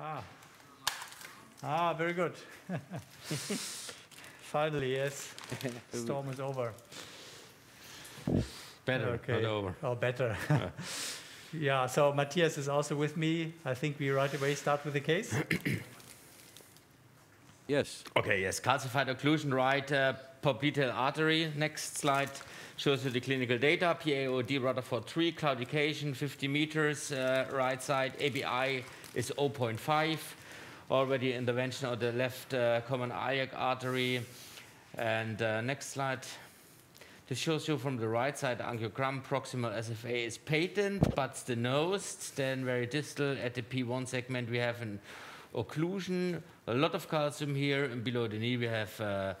Ah. Ah, very good. Finally, yes. Storm is over. Better, Okay. not over. Oh, better. yeah, so Matthias is also with me. I think we right away start with the case. Yes. Okay, yes, calcified occlusion, right uh, popliteal artery. Next slide shows you the clinical data. PAOD Rutherford 3, claudication 50 meters, uh, right side. ABI is 0.5. Already intervention of the left uh, common iliac artery. And uh, next slide. This shows you from the right side angiogram, proximal SFA is patent but stenosed. Then very distal at the P1 segment we have an occlusion, a lot of calcium here, and below the knee we have uh,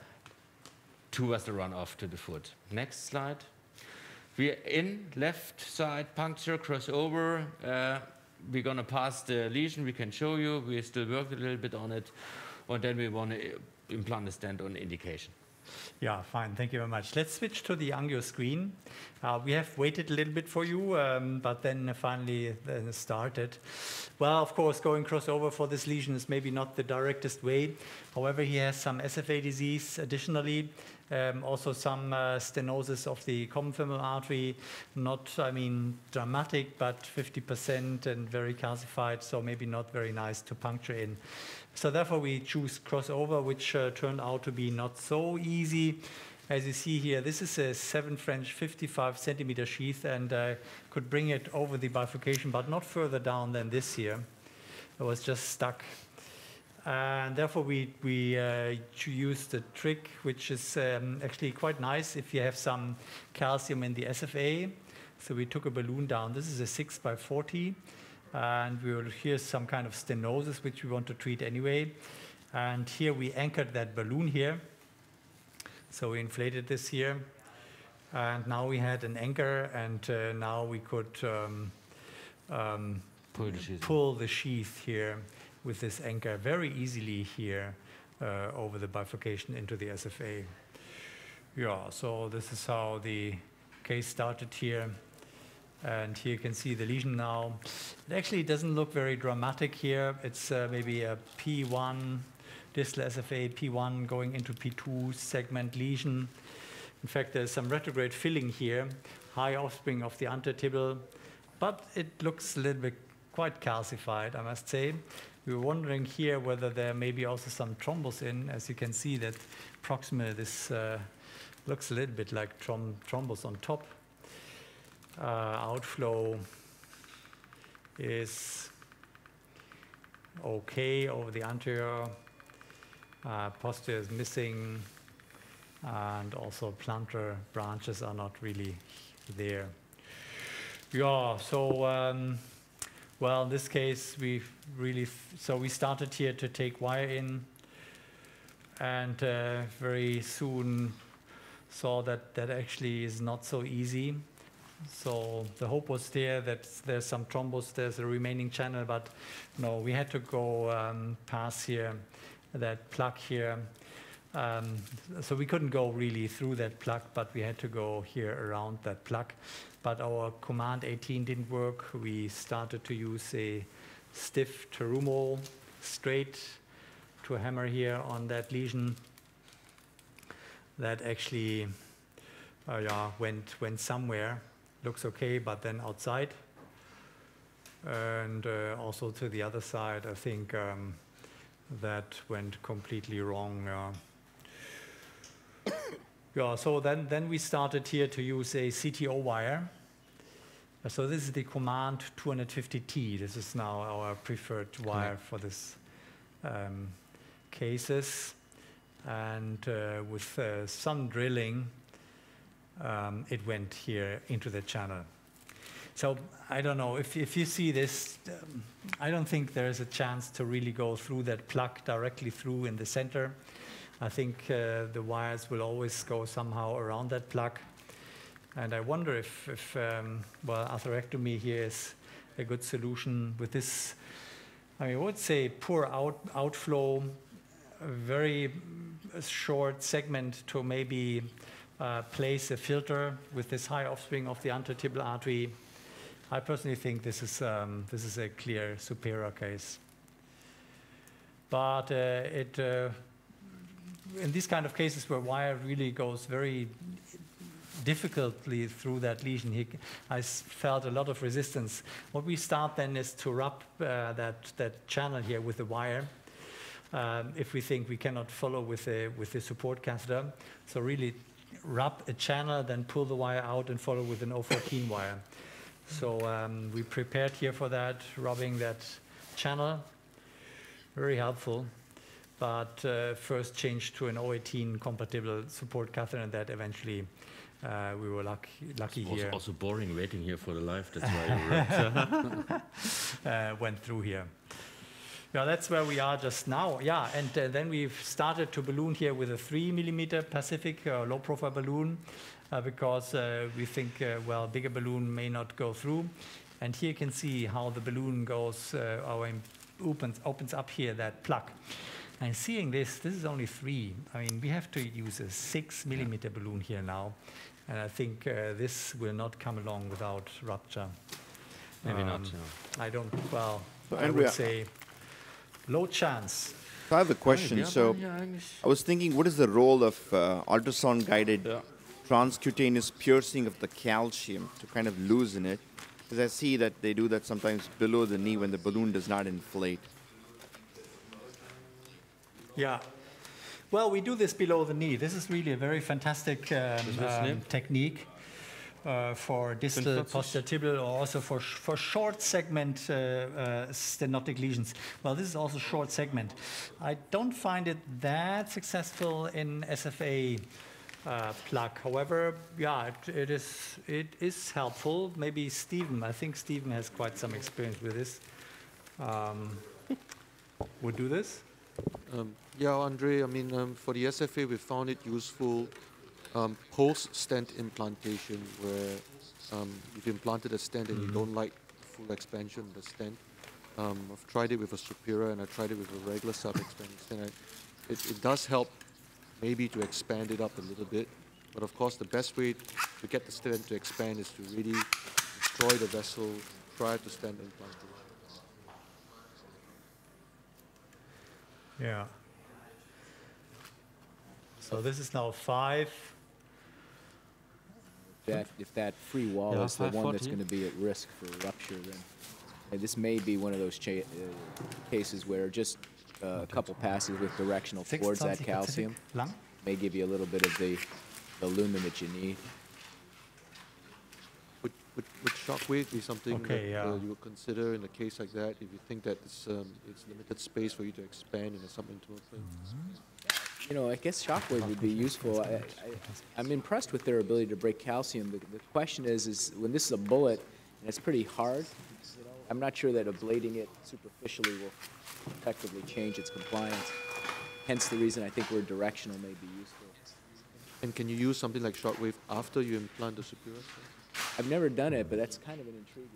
two vessel runoff to the foot. Next slide. We are in left side puncture crossover. Uh, we're gonna pass the lesion. We can show you. We still work a little bit on it, and then we want to implant a stent on indication. Yeah, fine. Thank you very much. Let's switch to the angio screen. Uh, we have waited a little bit for you, um, but then finally uh, started. Well, of course, going crossover for this lesion is maybe not the directest way. However, he has some SFA disease additionally, um, also some uh, stenosis of the common femoral artery. Not, I mean, dramatic, but 50% and very calcified, so maybe not very nice to puncture in. So therefore, we choose crossover, which uh, turned out to be not so easy. As you see here, this is a 7 French 55 centimeter sheath and I could bring it over the bifurcation, but not further down than this here. It was just stuck. And therefore, we, we uh, used a trick which is um, actually quite nice if you have some calcium in the SFA. So we took a balloon down. This is a 6 by 40 and we will here's some kind of stenosis which we want to treat anyway. And here we anchored that balloon here. So we inflated this here. And now we had an anchor, and uh, now we could um, um, Pull the sheath. pull the sheath here with this anchor very easily here uh, over the bifurcation into the SFA. Yeah, so this is how the case started here. And here you can see the lesion now. It actually doesn't look very dramatic here. It's uh, maybe a P1 distal SFA, P1 going into P2 segment lesion. In fact, there's some retrograde filling here, high offspring of the antertibal, but it looks a little bit quite calcified, I must say. We were wondering here whether there may be also some thrombus in. As you can see, that proximal, this uh, looks a little bit like throm- thrombus on top. Uh, outflow is okay over the anterior. Uh, posterior is missing, and also plantar branches are not really there. Yeah, so um, well, in this case, we really so we started here to take wire in, and uh, very soon saw that that actually is not so easy. So the hope was there that there's some thrombus, there's a remaining channel, but no, we had to go um, past here, that plug here. Um, so we couldn't go really through that plug, but we had to go here around that plug. But our command 18 didn't work. We started to use a stiff terumo straight to hammer here on that lesion. That actually uh, yeah, went, went somewhere. Looks okay, but then outside. And uh, also to the other side, I think um, that went completely wrong. Uh, yeah, so then, then we started here to use a CTO wire. So this is the command 250T. This is now our preferred wire for this um, cases. And uh, with uh, some drilling, um, it went here into the channel. So I don't know if, if you see this, um, I don't think there is a chance to really go through that plug directly through in the center. I think uh, the wires will always go somehow around that plug. And I wonder if, if um, well, atherectomy here is a good solution with this. I mean, I would say poor out, outflow, a very short segment to maybe uh, place a filter with this high offspring of the antertibal artery. I personally think this is, um, this is a clear Supera case. but uh, it, uh, in these kind of cases where wire really goes very difficultly through that lesion, he, I felt a lot of resistance. What we start then is to rub uh, that, that channel here with the wire. Um, if we think we cannot follow with the, with the support catheter. So really rub a channel, then pull the wire out and follow with an 014 wire. So um, we prepared here for that, rubbing that channel. Very helpful. But uh, first changed to an 018 compatible support catheter, and that eventually uh, we were lucky, lucky Also, here. also boring waiting here for the live. That's why you uh, went through here. Yeah, that's where we are just now. Yeah, and uh, then we've started to balloon here with a three millimeter Pacific uh, low profile balloon because uh, we think, uh, well, bigger balloon may not go through. And here you can see how the balloon goes, uh, or opens, opens up here, that plug. And seeing this, this is only three. I mean, we have to use a six millimeter balloon here now. And I think uh, this will not come along without rupture. Maybe not. Um, no. I don't, well, So I Andrea- would say low chance. I have a question. Ja, So ja. I was thinking, what is the role of uh, ultrasound-guided Yeah. Transcutaneous piercing of the calcium to kind of loosen it? Because I see that they do that sometimes below the knee when the balloon does not inflate. Yeah. Well, we do this below the knee. This is really a very fantastic um, um, technique uh, for distal 45. posterior or also for, sh- for short segment uh, uh, stenotic lesions. Well, this is also short segment. I don't find it that successful in SFA uh, plug. However, yeah, it, it is it is helpful. Maybe Stephen. I think Stephen has quite some experience with this. Um, would do this. Um, yeah, Andre, I mean, um, for the SFA, we found it useful um, post stent implantation, where um, you've implanted a stent and you don't like full expansion of the stent. Um, I've tried it with a Supera and I tried it with a regular sub expanding stent. It, it does help maybe to expand it up a little bit, but of course, the best way to get the stent to expand is to really destroy the vessel prior to stent implantation. Yeah. So this is now five. that if that free wall Yeah, is the one that's going to be at risk for rupture, then and this may be one of those cha- uh, cases where just a couple passes with directional towards that calcium may give you a little bit of the, the lumen that you need. Would, would, would shockwave be something Okay, that uh, you would consider in a case like that if you think that it's, um, it's limited space for you to expand in a subintimal plane? You know, I guess shockwave would be useful. I, I, I'm impressed with their ability to break calcium. The, the question is, is when this is a bullet and it's pretty hard, you know, I'm not sure that ablating it superficially will effectively change its compliance. Hence the reason I think where directional may be useful. And can you use something like shockwave after you implant the Supera? I've never done it, but that's kind of an intriguing.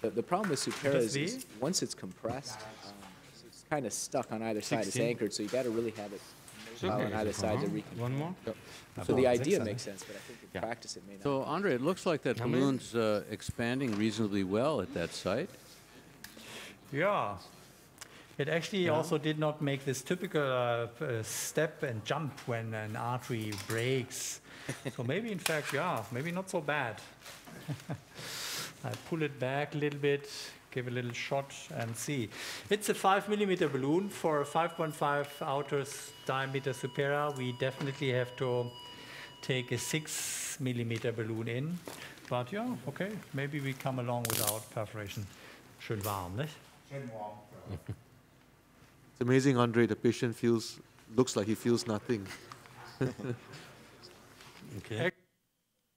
The, the problem with Supera is, is once it's compressed, um, it's kind of stuck on either side. It's anchored, so you got to really have it power on either side to reconfirm. One more? So the idea six, makes sense, but I think in Yeah. practice it may not. So, Andre, it looks like that How many? balloon's uh, expanding reasonably well at that site. Yeah. It actually also did not make this typical uh, uh, step and jump when an artery breaks. so maybe, in fact, yeah, maybe not so bad. I pull it back a little bit, give a little shot, and see. It's a five millimeter balloon for a 5.5 outer diameter supera. We definitely have to take a six millimeter balloon in. But yeah, okay, maybe we come along without perforation. Schön warm, nicht? It's amazing, Andre, the patient feels, looks like he feels nothing. Okay.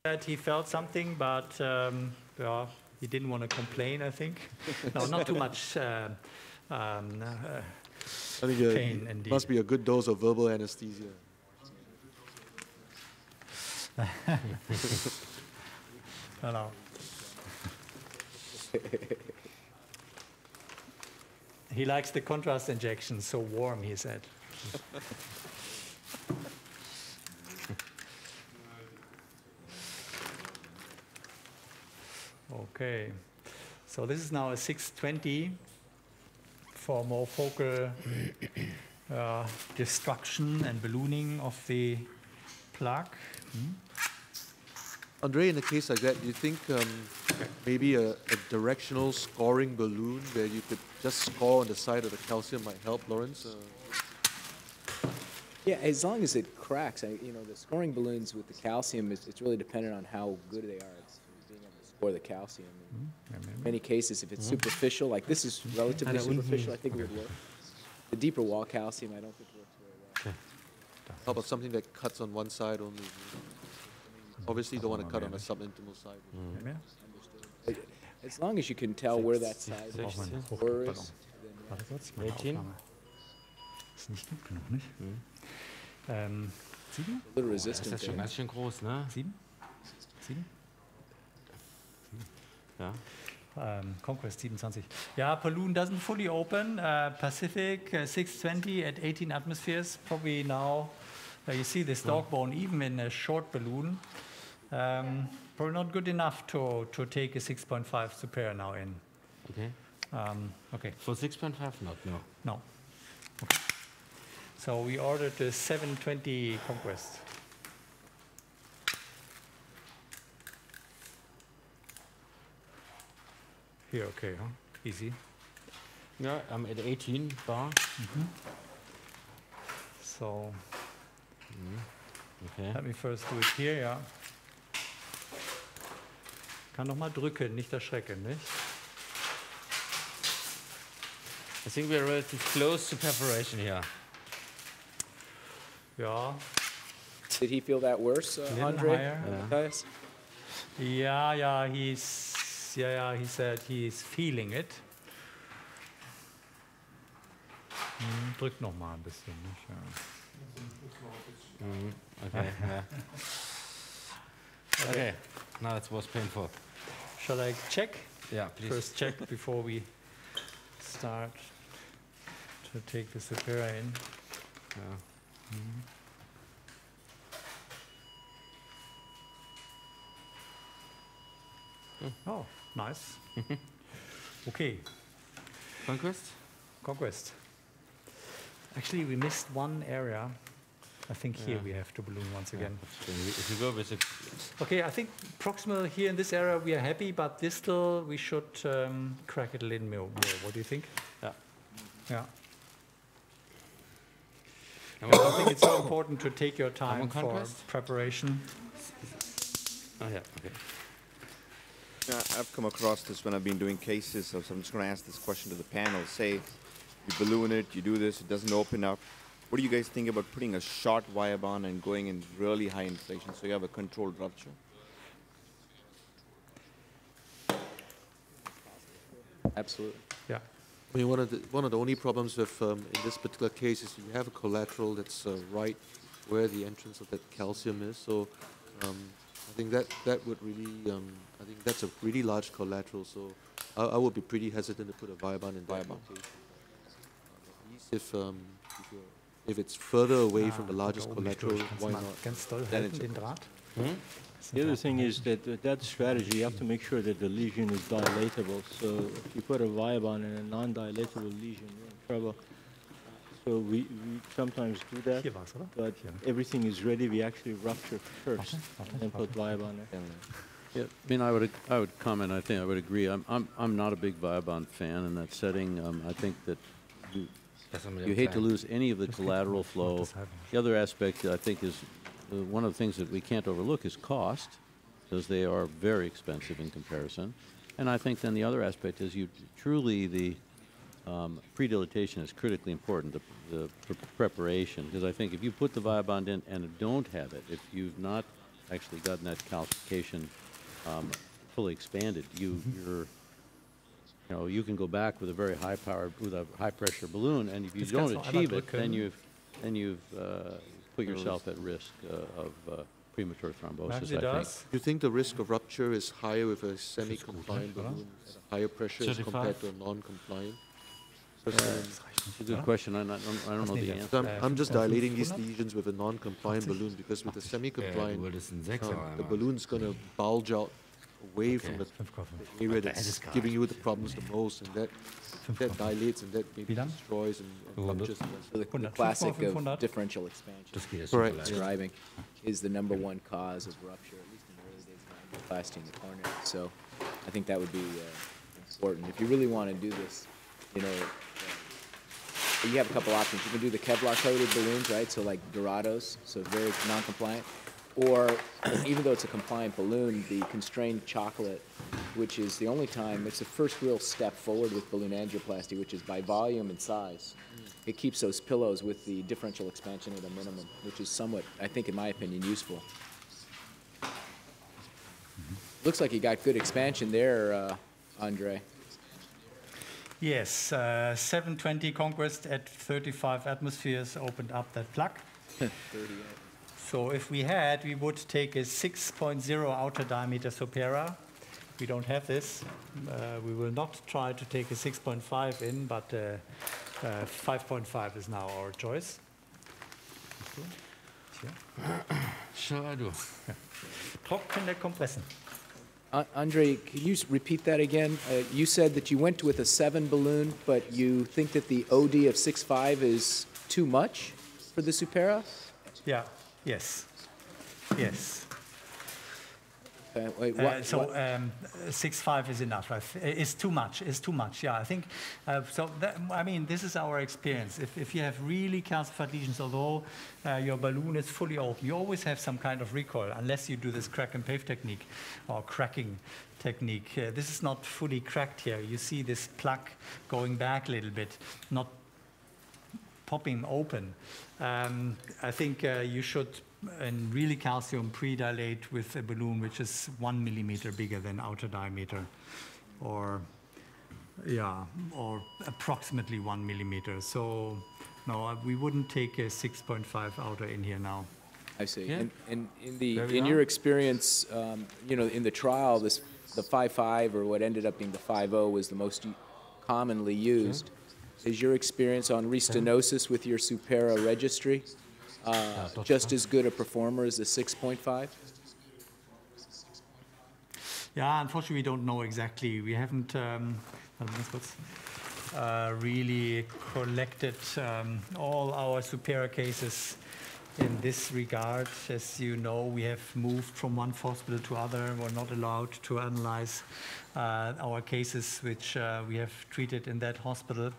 that he felt something, but um, yeah, he didn't want to complain, I think. no, not too much. Uh, um, uh, I think uh, Pain, it indeed. must be a good dose of verbal anesthesia. hello. he likes the contrast injection, so warm, he said. Okay, so this is now a 620 for more focal uh, destruction and ballooning of the plaque. Andre, in a case like that, do you think um, maybe a, a directional scoring balloon where you could just score on the side of the calcium might help, Lawrence? Uh, Yeah, as long as it cracks, I, you know, the scoring balloons with the calcium, is, it's really dependent on how good they are at being able to score the calcium. In many cases, if it's superficial, like this is relatively superficial, I think it would work. The deeper wall calcium, I don't think works very well. how about something that cuts on one side only? Obviously, you don't want to cut on a subintimal side. Mehr? But As long as you can tell where that side is, hoch- or Pardon. Uh, is, Warte kurz, meine 18. Aufnahme. Ist nicht gut genug, nicht? Ähm, sieben? a little Das resistant ist schon there. ganz schön groß, ne? Sieben? Sieben? Ja. Um, Conquest 27. Yeah, balloon doesn't fully open. Uh, Pacific uh, 620 at 18 atmospheres. Probably now uh, you see this dog bone even in a short balloon. Um, probably not good enough to, to take a 6.5 Supera now in. Okay. Um, okay, For 6.5 not, no. no. Okay. So we ordered the 720 Conquest. Here, okay, huh? Easy. Yeah, I'm at 18 bar. So Okay. let me first do it here, ja. Kann noch mal drücken, nicht erschrecken, nicht? I think we're relatively close to perforation here. Ja, Did he feel that worse, uh, Little Andre? higher. Matthias? ja, ja, ja, ja, he said he's feeling it. Hm, drück noch mal ein bisschen, nicht? Ja. Mm, okay. yeah. Okay. Now that was painful. Shall I check? Yeah, please. First check before we start to take the Supera in. Yeah. Mm-hmm. Hmm. Oh, nice. okay, Conquest? conquest. Actually, we missed one area. I think here Yeah. we have to balloon once again. We- If you go with Okay, I think proximal here in this area we are happy, but distal we should um, crack it a little more. What do you think? Yeah. Yeah. I think it's so important to take your time for preparation. Oh yeah, okay. Yeah, I've come across this when I've been doing cases, so I'm just going to ask this question to the panel. Say you balloon it, you do this, it doesn't open up. What do you guys think about putting a short Viabahn and going in really high inflation so you have a controlled rupture? Absolutely. Yeah. I mean, one of the one of the only problems with um, in this particular case is you have a collateral that's uh, right where the entrance of that calcium is. So um, I think that that would really um, I think that's a really large collateral. So I, I would be pretty hesitant to put a Viabahn in that Viabahn. location. At least if um, if, you're, if it's further away from Ah, the largest collateral, durch. Kannst du why not? Ganz doll Then halten, it's den. Draht. Hmm? Ist The other Draht thing is that with that strategy, you have to make sure that the lesion is dilatable. So if you put a Viabahn in a non-dilatable lesion, you're in trouble. So we, we sometimes do that, Hier war's, oder? but Hier. everything is ready. We actually rupture first Warte, and warte, put Viabahn there. Yeah, I mean, I would, I would comment, I think I would agree. I'm, I'm, I'm not a big Viabahn fan in that setting. Um, I think that you, That's what I'm you hate to lose any of the collateral flow. The other aspect, I think, is, uh, one of the things that we can't overlook is cost, because they are very expensive in comparison. And I think then the other aspect is you, truly, the um, pre-dilatation is critically important, the, the pre- preparation, because I think if you put the Viabahn in and don't have it, if you've not actually gotten that calcification um, fully expanded, you, you're, you know, you can go back with a very high power, with a high pressure balloon, and if you Jetzt don't achieve it, then you've, then you've uh, put yourself at risk uh, of uh, premature thrombosis, Sie I think. Do you think the risk of rupture is higher with a semi-compliant balloon at a higher pressure as compared to a non-compliant? Das It's a good question, I don't, I don't know the answer. So I'm, Uh, I'm just uh, dilating these lesions with a non-compliant balloon because with the Ja, du semi-compliant, wolltest um, the balloon's going to bulge out away from the the area that's giving you the problems the most, and that that dilates and that maybe destroys and, and punctures. the- So the, the classic of differential expansion Das geht Correct. super leicht. driving is the number one cause of rupture, at least in the early days of angioplasty in the coronary. So I think that would be uh, important. If you really want to do this, you know, uh, you have a couple options. You can do the Kevlar coated balloons, right? So like Dorados, so very non-compliant. Or even though it's a compliant balloon, the constrained chocolate, which is the only time, it's the first real step forward with balloon angioplasty, which is by volume and size. It keeps those pillows with the differential expansion at a minimum, which is somewhat, I think, in my opinion, useful. Looks like you got good expansion there, uh, Andre. Yes, uh, 720 Conquest at 35 atmospheres opened up that plug. So if we had, we would take a 6.0 outer diameter Supera. We don't have this. Uh, we will not try to take a 6.5 in, but uh, uh, 5.5 is now our choice. Schau du. Trockene Kompressen. Uh, Andre, can you repeat that again? Uh, you said that you went with a seven balloon, but you think that the OD of 6.5 is too much for the Supera? Yeah, yes, yes. Uh, wait, Uh, so um, six five is enough. Th- It's too much. It's too much. Yeah, I think. Uh, so that, I mean, this is our experience. If, if you have really calcified lesions, although uh, your balloon is fully open, you always have some kind of recoil unless you do this crack and pave technique or cracking technique. Uh, this is not fully cracked here. You see this plug going back a little bit, not popping open. Um, I think uh, you should, in really calcium, pre-dilate with a balloon which is one millimeter bigger than outer diameter, or yeah, or approximately one millimeter. So no, uh, we wouldn't take a 6.5 outer in here now. I see. Yeah. And, and in the in are. your experience, um, you know, in the trial, this the 5.5 or what ended up being the 5.0 was the most commonly used. Is your experience on restenosis with your Supera registry uh, just as good a performer as the 6.5? Yeah, unfortunately, we don't know exactly. We haven't um, uh, really collected um, all our Supera cases in this regard. As you know, we have moved from one hospital to other. We're not allowed to analyze uh, our cases which uh, we have treated in that hospital.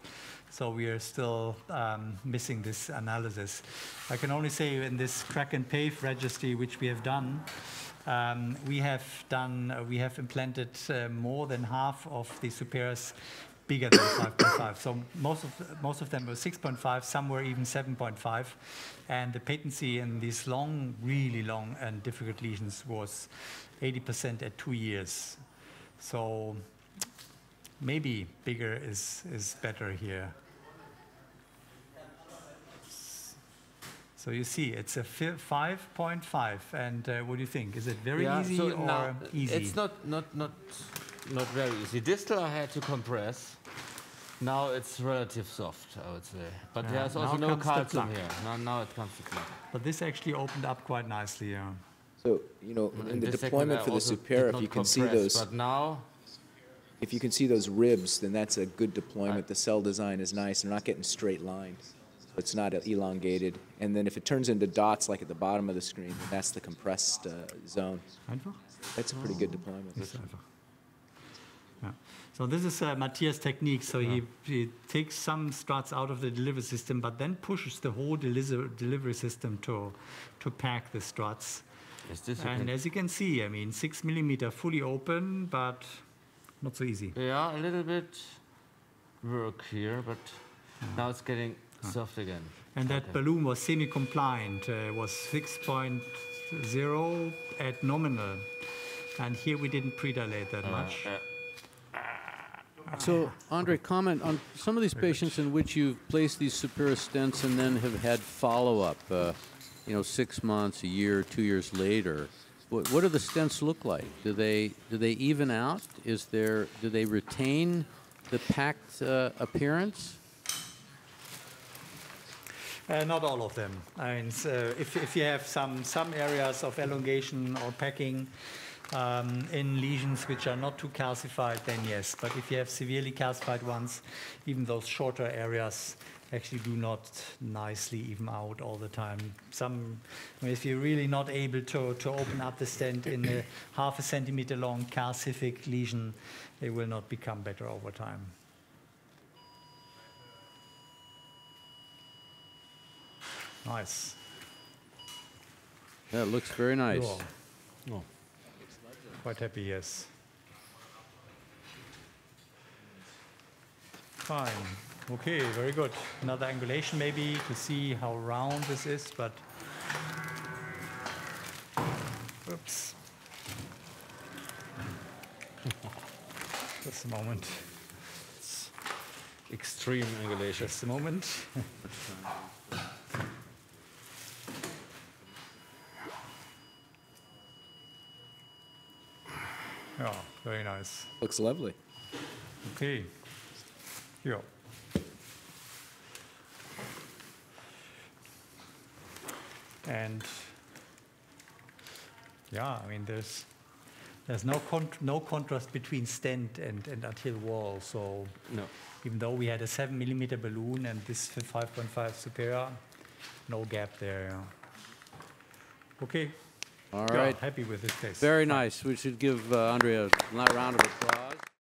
So we are still um, missing this analysis. I can only say in this crack and pave registry, which we have done, um, we have done, uh, we have implanted uh, more than half of the Superas bigger than 5.5. So most of, most of them were 6.5, some were even 7.5. And the patency in these long, really long and difficult lesions was 80% at two years. So maybe bigger is, is better here. So you see, it's a 5.5, and uh, what do you think? Is it very Yeah, easy so or easy? It's not, not, not, not very easy. Distal I had to compress. Now it's relative soft, I would say. But Yeah, there's also no comes calcium here. Now, now it comes to plaque. But this actually opened up quite nicely. Yeah. So, you know, in And the deployment for the also Supera, if you can see those, But now, if you can see those ribs, then that's a good deployment. The cell design is nice. They're not getting straight lines. So it's not elongated. And then if it turns into dots like at the bottom of the screen, then that's the compressed uh, zone. That's a pretty good deployment. Yeah. So this is uh, Matthias' technique. So he, he takes some struts out of the delivery system, but then pushes the whole deliver, delivery system to, to pack the struts. is this And as you can see, I mean, six millimeter fully open, but not so easy. Yeah, a little bit work here, but now it's getting soft again. And that Okay. balloon was semi-compliant, uh, was 6.0 at nominal. And here we didn't predilate that much. Uh, So, Andre, comment on some of these patients in which you've placed these Supera stents and then have had follow-up, uh, you know, six months, a year, two years later. What, what do the stents look like? Do they do they even out? Is there do they retain the packed uh, appearance? Uh, not all of them. I mean, so if, if you have some, some areas of elongation or packing, Um, in lesions which are not too calcified, then yes. But if you have severely calcified ones, even those shorter areas actually do not nicely even out all the time. Some, I mean, if you're really not able to, to open up the stent in a half a centimeter long calcific lesion, it will not become better over time. Nice. That looks very nice. Cool. Oh. Quite happy, yes. Fine. Okay, very good. Another angulation maybe to see how round this is, but oops. Just a moment. It's extreme angulation. Just a moment. yeah, very nice. Looks lovely. Okay. Yeah. And yeah, I mean, there's there's no con- no contrast between stent and, and arterial wall. So No. even though we had a seven millimeter balloon and this 5.5 Supera, no gap there. Okay. All Yeah, happy with this case. Very nice. We should give uh, Andrea a round of applause.